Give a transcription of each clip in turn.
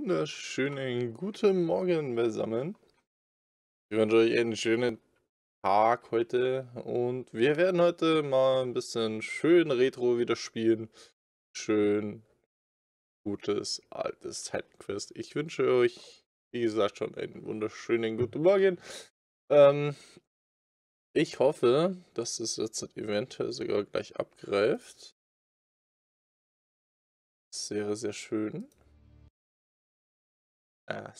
wunderschönen guten Morgen beisammen. Ich wünsche euch einen schönen Tag heute und wir werden heute mal ein bisschen schön Retro wieder spielen. Schön gutes altes Zeitquest. Ich wünsche euch, wie gesagt, schon einen wunderschönen guten Morgen. Ähm, ich hoffe, dass es jetzt eventuell sogar gleich abgreift. Das wäre sehr schön. Ah,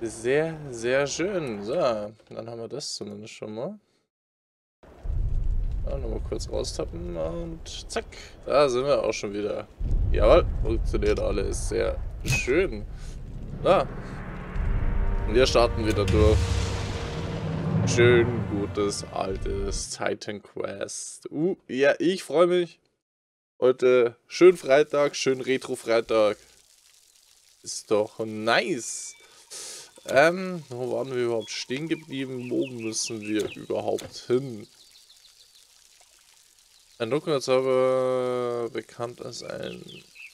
sehr, sehr schön. So, dann haben wir das zumindest schon mal. Ja, nochmal kurz raustappen und zack, da sind wir auch schon wieder. Jawohl, funktioniert alles sehr schön. Da. Wir starten wieder durch. Schön gutes, altes Titan Quest. Uh, ja, ich freue mich. Heute schön Freitag, schön Retro-Freitag. Ist doch nice. Ähm, wo waren wir überhaupt stehen geblieben? Wo müssen wir überhaupt hin? Ein Dunkelzauber, bekannt als ein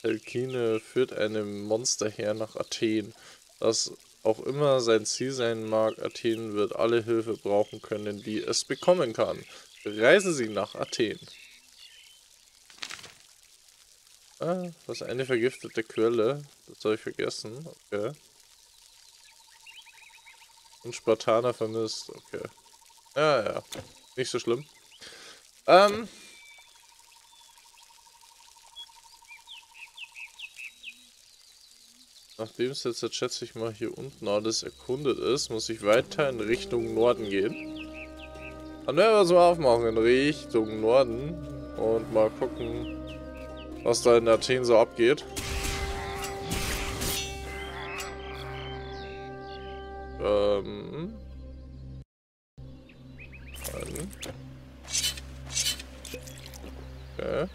Telkine, führt einem Monster her nach Athen. Das auch immer sein Ziel sein mag, Athen wird alle Hilfe brauchen können, die es bekommen kann. Reisen Sie nach Athen. Ah, das ist eine vergiftete Quelle. Das habe ich vergessen. Okay. Und Spartaner vermisst. Okay. Ja, ja. Nicht so schlimm. Ähm. Nachdem es jetzt, jetzt schätze ich mal hier unten alles erkundet ist, muss ich weiter in Richtung Norden gehen. Dann werden wir uns mal aufmachen in Richtung Norden und mal gucken, was da in Athen so abgeht. Ähm. Okay.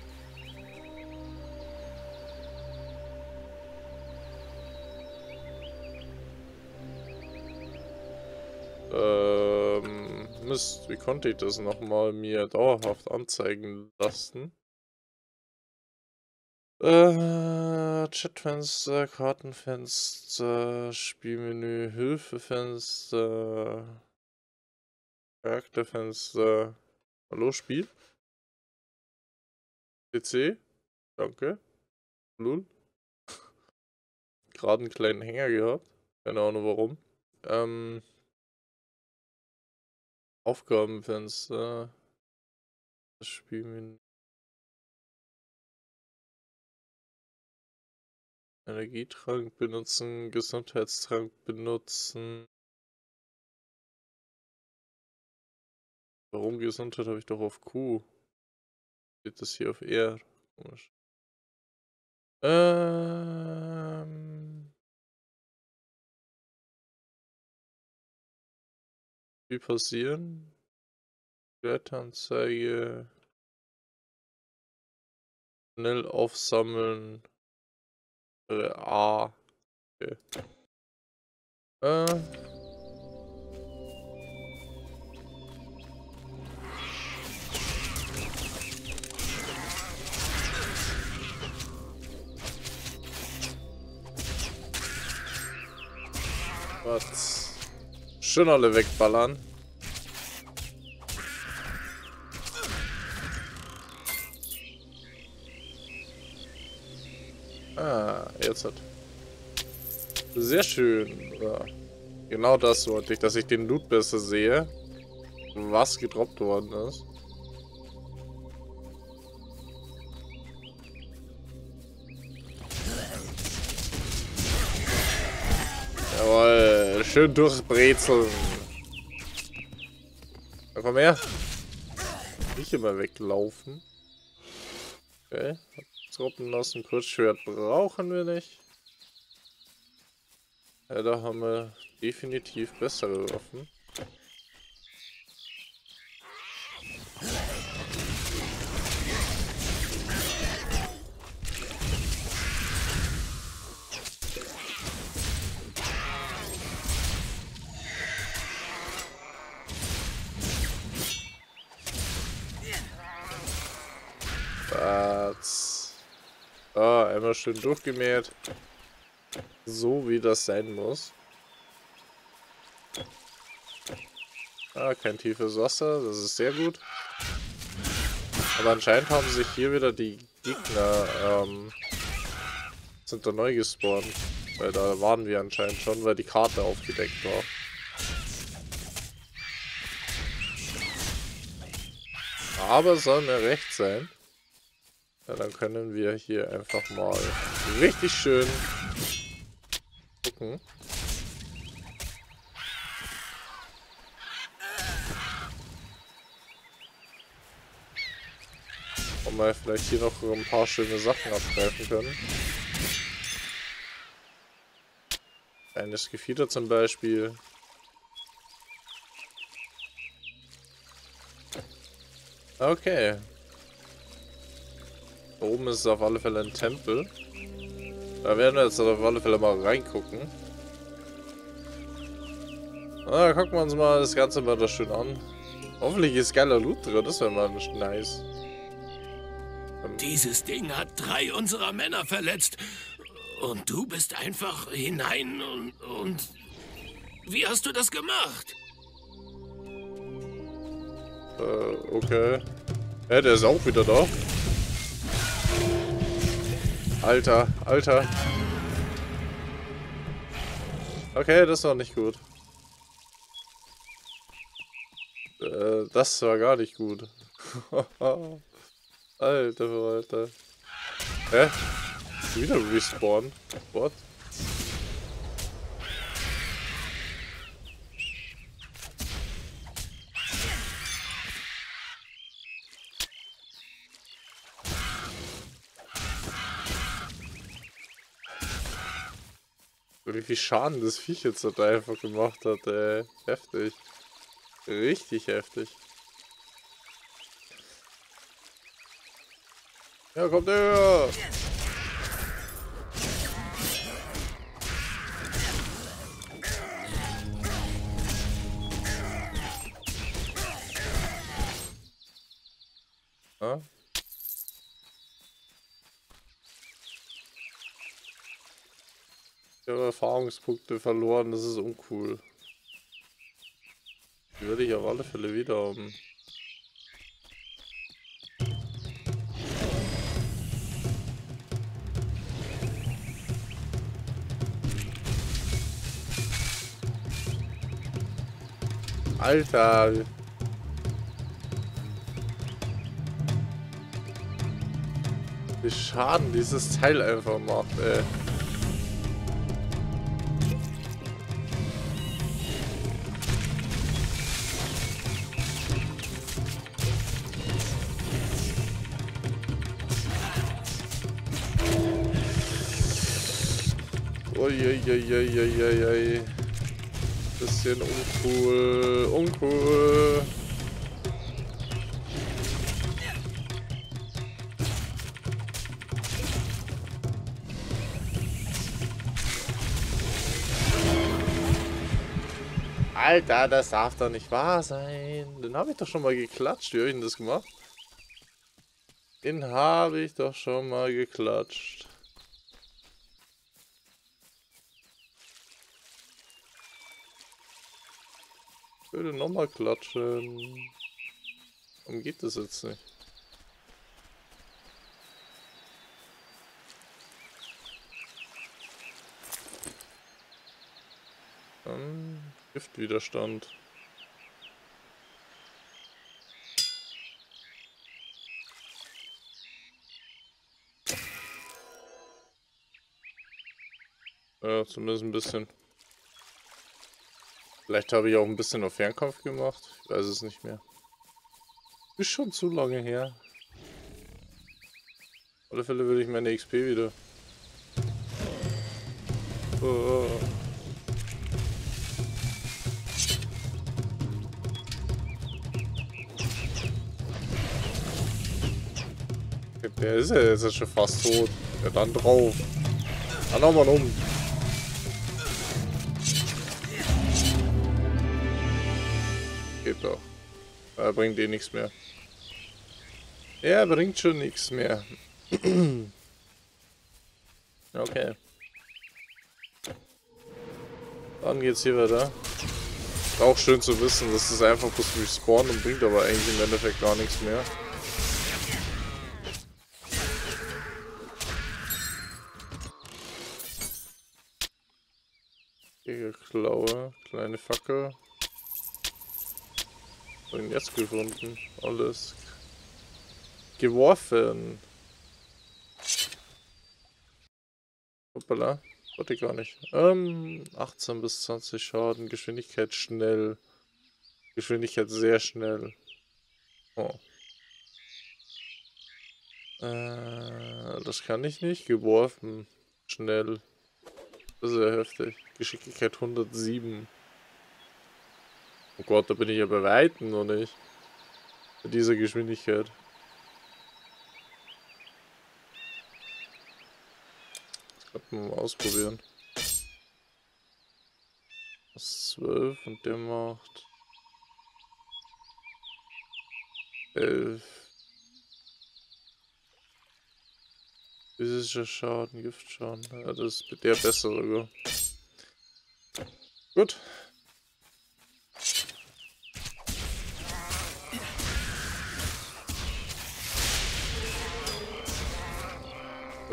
Ähm, Mist, wie konnte ich das nochmal mir dauerhaft anzeigen lassen? Äh, Chatfenster, Kartenfenster, Spielmenü, Hilfefenster, Charakterfenster. Hallo, Spiel? PC? Danke. Lul. Gerade einen kleinen Hänger gehabt. Keine Ahnung warum. Ähm. Aufgabenfenster. Das Spielmenü. Energietrank benutzen, Gesundheitstrank benutzen. Warum Gesundheit habe ich doch auf Q? Steht das hier auf R? Komisch. Ähm. Wie passieren? Wertanzeige. Schnell aufsammeln. Äh, A. Okay. Äh. Was? Schön alle wegballern. Ah, jetzt hat. Sehr schön. Ja. Genau das wollte ich, dass ich den Loot besser sehe. Was gedroppt worden ist. Jawoll, schön durchbrezeln. Ja, her. Nicht immer weglaufen. Okay, droppen lassen. Kurzschwert brauchen wir nicht. Ja, da haben wir definitiv bessere Waffen. Ah, einmal schön durchgemäht. So wie das sein muss. Ah, kein tiefes Wasser, das ist sehr gut. Aber anscheinend haben sich hier wieder die Gegner, ähm, sind da neu gespawnt. Weil da waren wir anscheinend schon, weil die Karte aufgedeckt war. Aber soll mir recht sein. Ja, dann können wir hier einfach mal richtig schön gucken. Ob wir vielleicht hier noch ein paar schöne Sachen abgreifen können. Eines Gefieder zum Beispiel. Okay. Da oben ist auf alle Fälle ein Tempel. Da werden wir jetzt auf alle Fälle mal reingucken. Ah, gucken wir uns mal das Ganze mal da schön an. Hoffentlich ist geiler Loot drin, das wäre mal nice. Dieses Ding hat drei unserer Männer verletzt. Und du bist einfach hinein und, und... Wie hast du das gemacht? Äh, okay. Ja, der ist auch wieder da. Alter, Alter. Okay, das war nicht gut. Äh, das war gar nicht gut. Alter, Alter. Hä? Wieder respawn? What? Wie viel Schaden das Viech jetzt halt einfach gemacht hat, ey. Heftig. Richtig heftig. Ja, kommt her! Erfahrungspunkte verloren, das ist uncool. Die würde ich auf alle Fälle wieder haben. Alter. Wie Schaden dieses Teil einfach macht, ey. Uiuiuiuiui. Bisschen uncool. Uncool. Alter, das darf doch nicht wahr sein. Den habe ich doch schon mal geklatscht. Wie habe ich denn das gemacht? Den habe ich doch schon mal geklatscht. Würde nochmal klatschen. Warum geht das jetzt nicht? Dann Giftwiderstand. Ja, zumindest ein bisschen. Vielleicht habe ich auch ein bisschen auf Fernkampf gemacht. Ich weiß es nicht mehr. Ist schon zu lange her. Auf alle Fälle will ich meine XP wieder. Oh. Der ist ja jetzt schon fast tot. Ja, dann drauf. Dann nochmal um. Geht doch. Er bringt eh nichts mehr. Er bringt schon nichts mehr. Okay. Dann geht's hier weiter. Auch schön zu wissen, dass es einfach bloß respawnen und bringt aber eigentlich im Endeffekt gar nichts mehr. Klaue, kleine Fackel. Und jetzt gefunden. Alles geworfen. Hoppala. Warte gar nicht. Ähm, 18 bis 20 Schaden, Geschwindigkeit schnell. Geschwindigkeit sehr schnell. Oh. Äh, das kann ich nicht. Geworfen. Schnell. Ja heftig. Geschicklichkeit 107. Oh Gott, da bin ich ja bei Weitem noch nicht. Bei dieser Geschwindigkeit. Das kann man mal ausprobieren. Das ist 12 und der macht 11. Physischer Schaden, Giftschaden. Ja, das ist der bessere. Gut.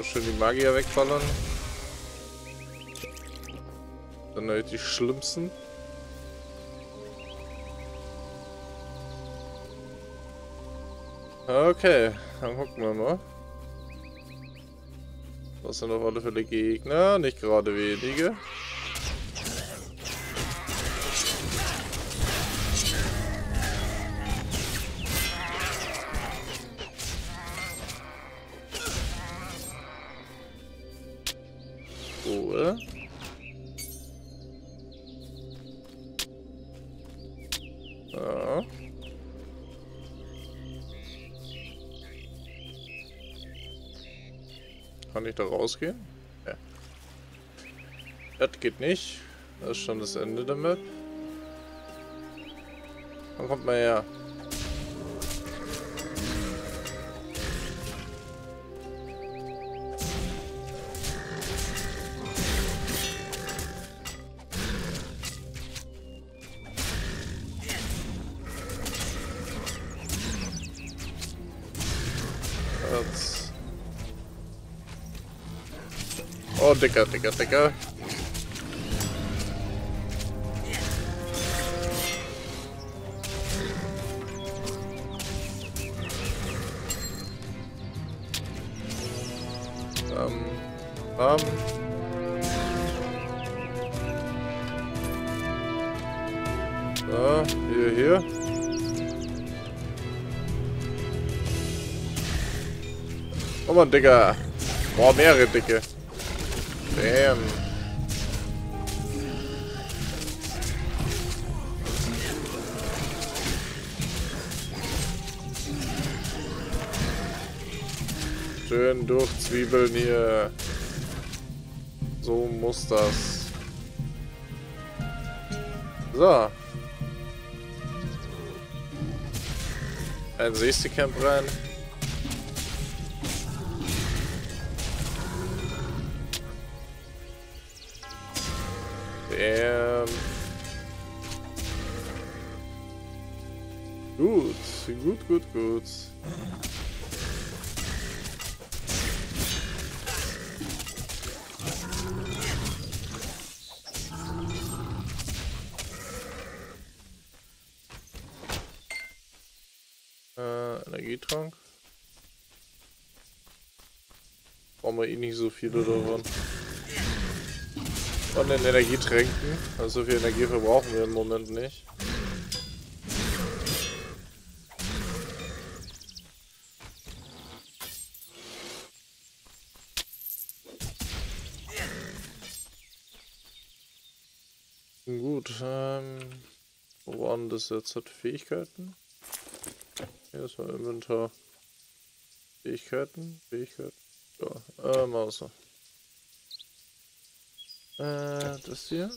Schön die Magier wegballern. Dann halt die schlimmsten. Okay, dann gucken wir mal. Das sind auf alle Fälle Gegner, nicht gerade wenige. Kann ich da rausgehen? Ja. Das geht nicht. Das ist schon das Ende der Map. Dann kommt mal her. Dicker, dicker, dicker. Ähm, ähm. So, hier, hier. Komm mal, Digga. Boah, mehrere Dicke. Damn. Schön durchzwiebeln hier. So muss das. So. Ein Seestecamp rein. Gut, gut, gut. Äh, Energietrank. Brauchen wir eh nicht so viele davon. Von den Energietränken. Also so viel Energie verbrauchen wir im Moment nicht. Gut, ähm, wo waren das jetzt? Hat Fähigkeiten? Hier ist mein Inventar. Fähigkeiten, Fähigkeiten. Ja, äh, Mauser. Äh, das hier.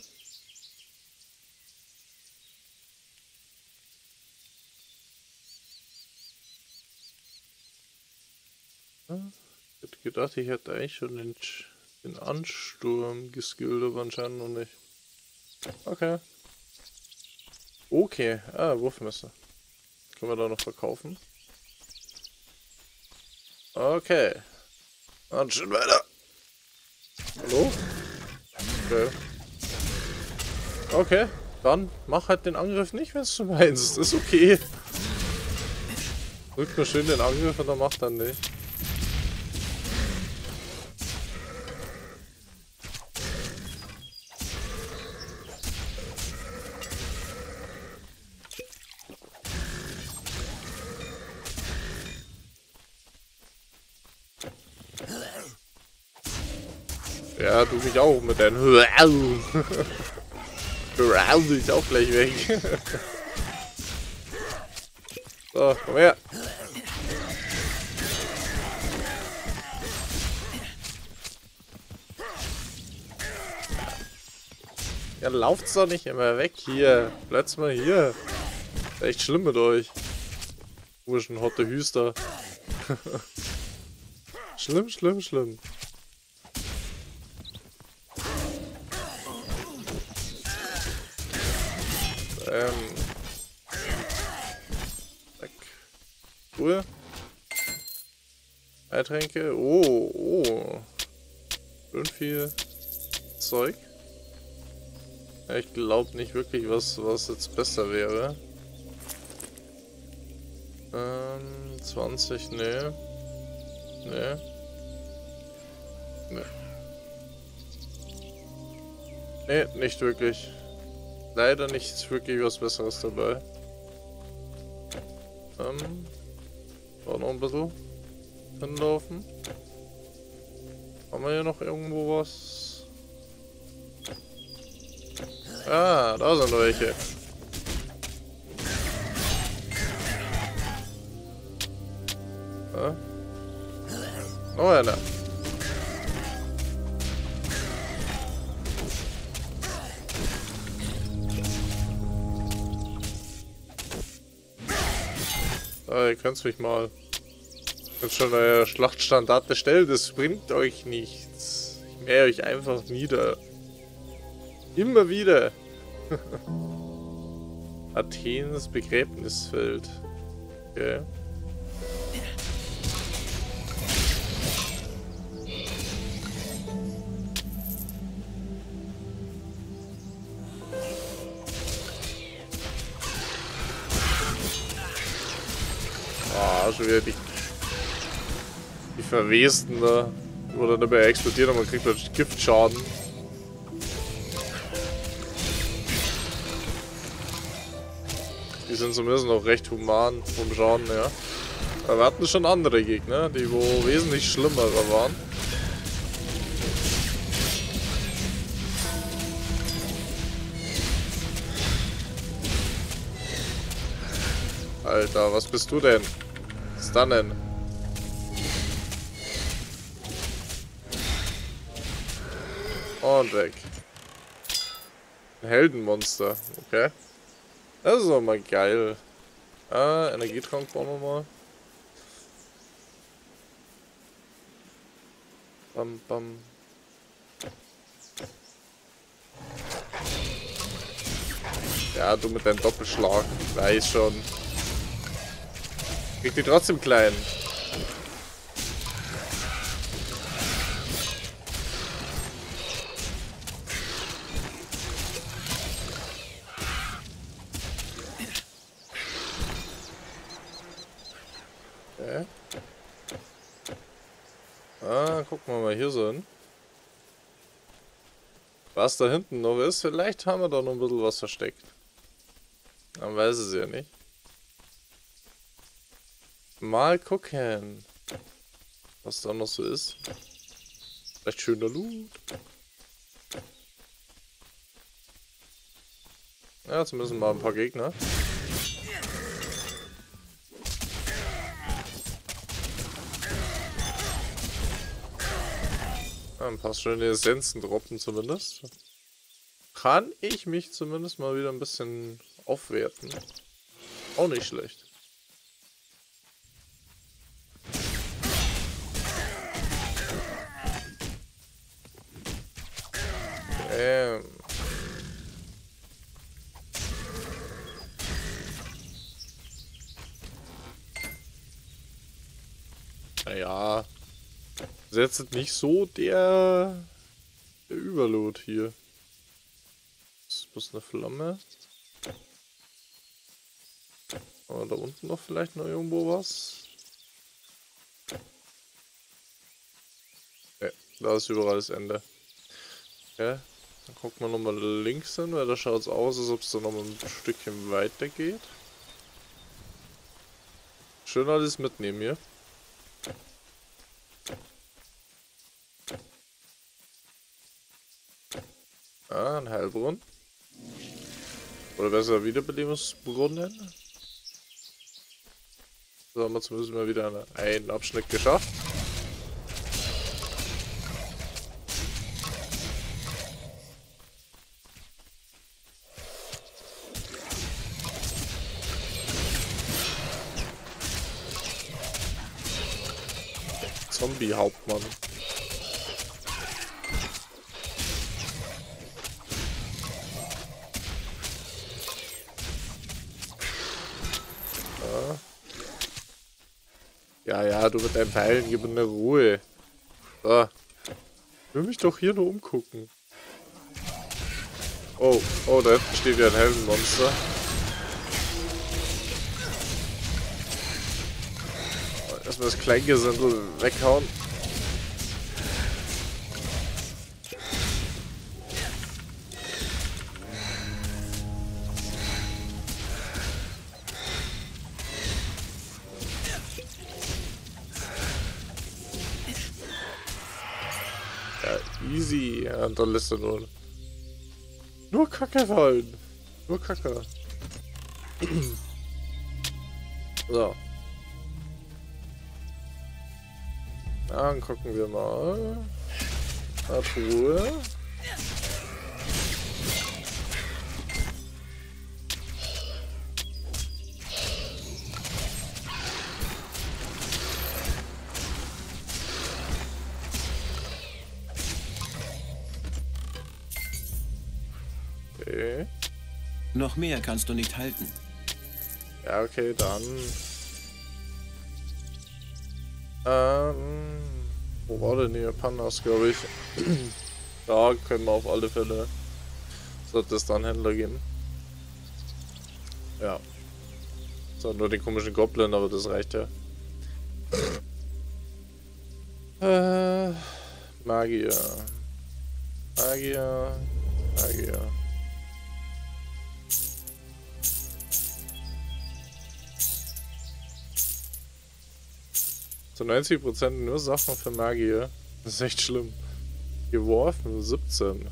Ich hätte gedacht, ich hätte eigentlich schon den, Den Ansturm geskillt, aber anscheinend noch nicht. Okay. Okay, ah, Wurfmesser. Können wir da noch verkaufen? Okay. Dann schön weiter. Hallo? Okay. Okay, dann mach halt den Angriff nicht, wenn du meinst. Ist okay. Drück nur schön den Angriff und dann macht dann nicht. Ja, du mich auch mit deinen Rau ich auch gleich weg. so, komm her. Ja, lauft's doch nicht immer weg hier. Bleibt's mal hier. Ist echt schlimm mit euch. Komischen Hotte Hüster. schlimm, schlimm, schlimm. Ähm. Zack. Ruhe. Heiltränke. Oh, oh. Schön viel Zeug. Ich glaube nicht wirklich, was, was jetzt besser wäre. Ähm, 20, ne. Ne. Ne. Ne, nicht wirklich leider nichts wirklich was Besseres dabei. Ähm, auch noch ein bisschen hinlaufen. Haben wir hier noch irgendwo was? Ah, da sind welche. Ja. Einer. Könnt mich mal. Jetzt schon euer Schlachtstandard bestellt, das bringt euch nichts. Ich mähe euch einfach nieder. Immer wieder. Athens Begräbnisfeld. Okay. Schon wieder die, die Verwesten da, wo dann dabei explodiert und man kriegt plötzlich Giftschaden. Die sind zumindest noch recht human vom Schaden her. Aber wir hatten schon andere Gegner, die wo wesentlich schlimmer waren. Alter, was bist du denn? Stunnen. Und weg. Ein Heldenmonster. Okay. Das ist doch mal geil. Ah, Energietrank brauchen wir mal. Bam, bam. Ja, du mit deinem Doppelschlag. Weiß schon. Kriegt die trotzdem klein. Okay. Ah, gucken wir mal hier so hin. Was da hinten noch ist, vielleicht haben wir da noch ein bisschen was versteckt. Man weiß es ja nicht. Mal gucken, was da noch so ist. Vielleicht schöner Loot. Ja, zumindest mal ein paar Gegner. Ein paar schöne Essenzen droppen zumindest. Kann ich mich zumindest mal wieder ein bisschen aufwerten. Auch nicht schlecht. Ähm. Naja. Das nicht so der, der Überlot hier. Das ist eine Flamme. Aber da unten noch vielleicht noch irgendwo was. Ja, da ist überall das Ende. Okay. Dann gucken wir nochmal links hin, weil da schaut es aus, als ob es da noch ein Stückchen weiter geht. Schön alles mitnehmen hier. Ah, ein Heilbrunnen. Oder besser Wiederbelebungsbrunnen. So haben wir zumindest mal wieder einen Abschnitt geschafft. Zombie-Hauptmann. Ja, ja, du mit deinem Pfeilen, gib mir eine Ruhe. So. Ich will mich doch hier nur umgucken. Oh, oh, da hinten steht ja ein Heldenmonster. Erstmal das Kleingesindel weghauen. Easy. Und dann lässt er nur... Nur Kacke fallen. Nur Kacke. so. Dann gucken wir mal. Truhe. Noch mehr kannst du nicht halten. Ja, okay, dann. Ähm, wo war denn hier? Pandas, glaube ich. da können wir auf alle Fälle. Sollte es dann Händler geben. Ja. So, nur den komischen Goblin, aber das reicht ja. Äh, Magier. Magier. Magier. Zu 90% nur Sachen für Magier. Das ist echt schlimm. Geworfen 17.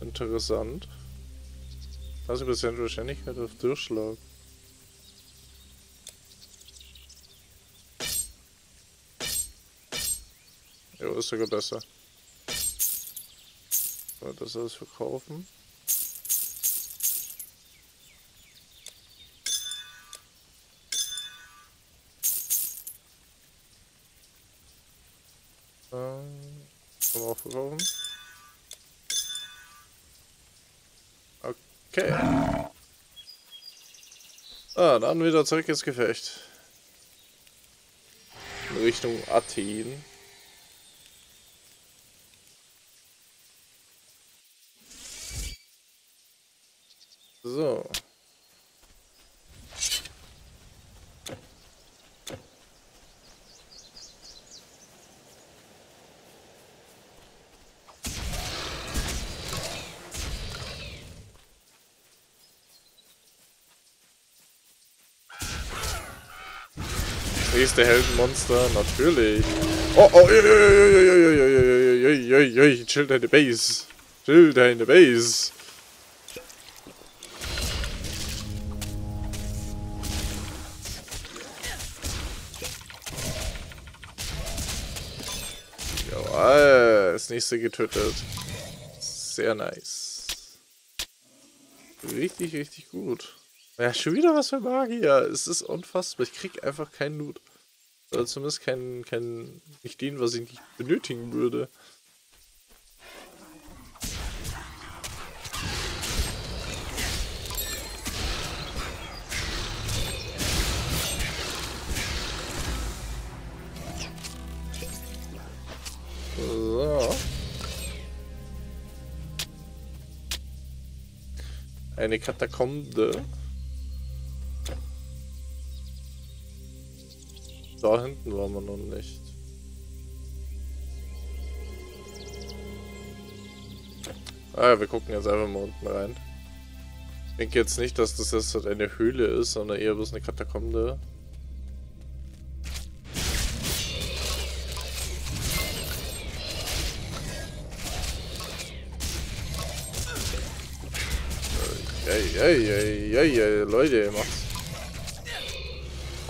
Interessant. 20% Wahrscheinlichkeit auf Durchschlag. Ja, ist sogar besser. So, das alles verkaufen. Verkaufen. Okay. Ah, dann wieder zurück ins Gefecht. In Richtung Athen. So. Nächste Heldenmonster, natürlich. Oh, oh, chill deine Base. Chill deine Base. Jawohl, das nächste getötet. Sehr nice. Richtig, richtig gut. Ja, schon wieder was für Magier. Es ist unfassbar. Ich krieg einfach keinen Loot. Oder zumindest keinen, keinen, nicht den, was ich nicht benötigen würde. So. Eine Katakombe. Da hinten waren wir noch nicht. Ah wir gucken jetzt einfach mal unten rein. Ich denke jetzt nicht, dass das jetzt halt eine Höhle ist, sondern eher bloß eine Katakombe. Ey, ey, ey, ey, Leute, macht,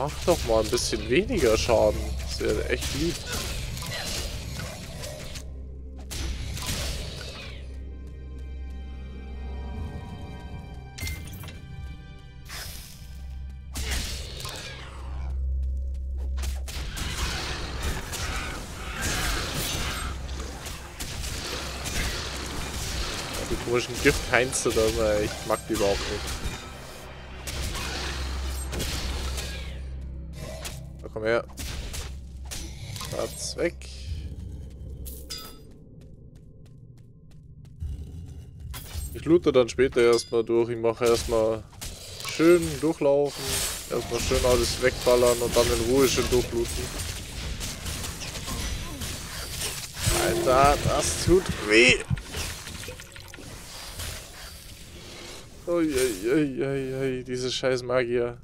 macht doch mal ein bisschen weniger Schaden. Das wäre echt lieb. komischen Giftheinze da, ich mag die überhaupt nicht. Komm her. Platz weg. Ich loote dann später erstmal durch. Ich mache erstmal schön durchlaufen. Erstmal schön alles wegballern und dann in Ruhe schön durchlooten. Alter, das tut weh. Uiuiuiui, diese scheiß Magier.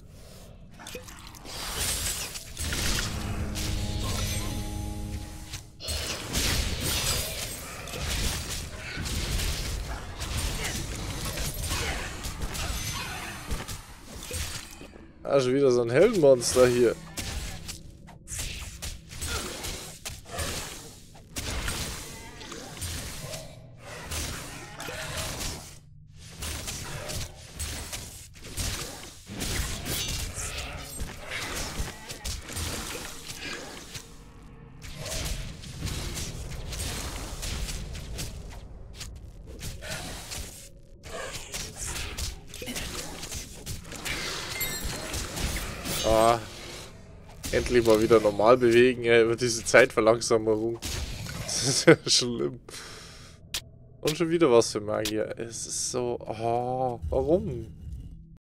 Ah, schon wieder so ein Heldenmonster hier. Mal wieder normal bewegen, ey, über diese Zeitverlangsamung. Das ist ja schlimm. Und schon wieder was für Magier. Es ist so... Oh, warum?